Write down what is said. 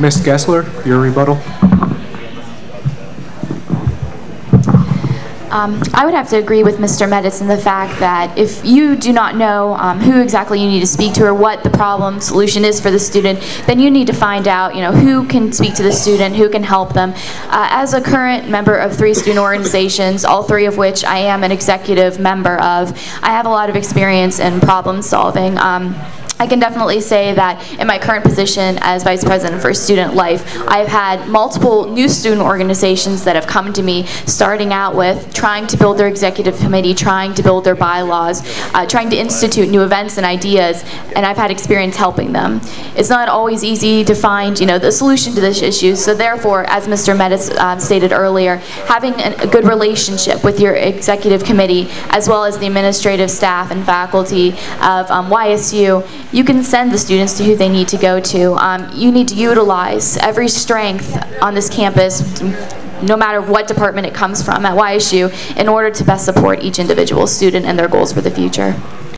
Ms. Gessler, your rebuttal. Um, I would have to agree with Mr. Medis in the fact that if you do not know um, who exactly you need to speak to or what the problem solution is for the student, then you need to find out, you know, who can speak to the student, who can help them. Uh, as a current member of three student organizations, all three of which I am an executive member of, I have a lot of experience in problem solving. Um, I can definitely say that in my current position as Vice President for Student Life, I've had multiple new student organizations that have come to me starting out with trying to build their executive committee, trying to build their bylaws, uh, trying to institute new events and ideas, and I've had experience helping them. It's not always easy to find, you know, the solution to this issue, so therefore, as Mr. Metis uh, stated earlier, having an- a good relationship with your executive committee, as well as the administrative staff and faculty of um, YSU, you can send the students to who they need to go to. Um, you need to utilize every strength on this campus, no matter what department it comes from at YSU, in order to best support each individual student and their goals for the future.